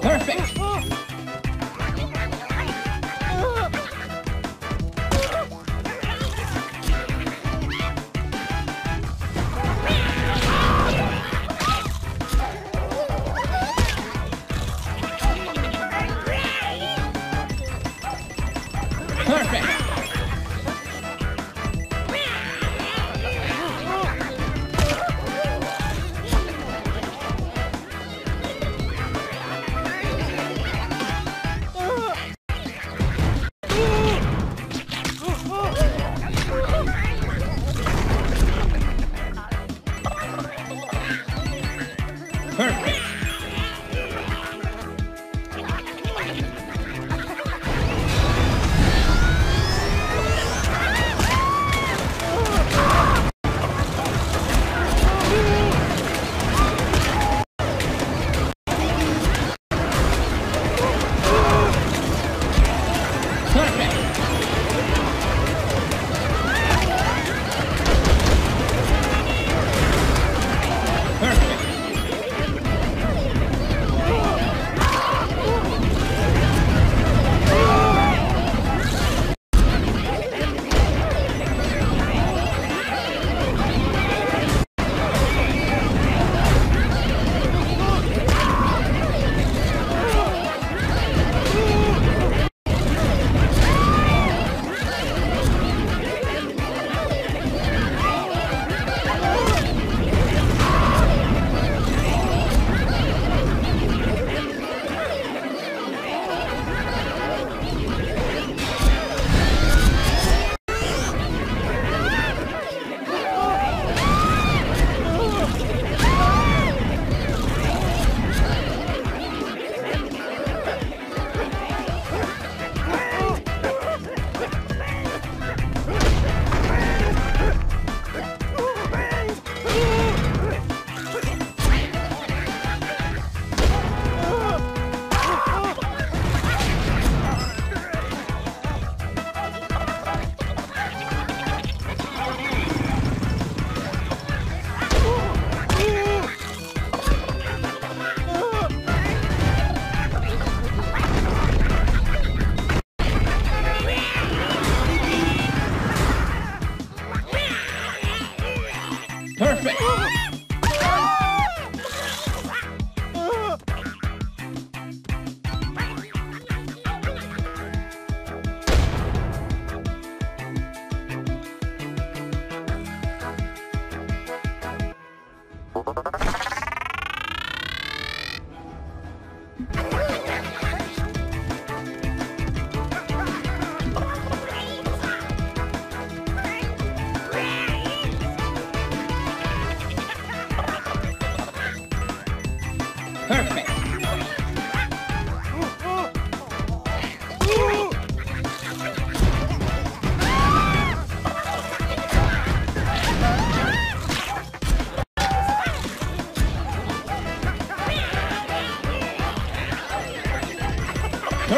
Perfect! Perfect!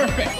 Perfect!